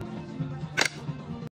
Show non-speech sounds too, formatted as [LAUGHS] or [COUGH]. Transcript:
you [LAUGHS]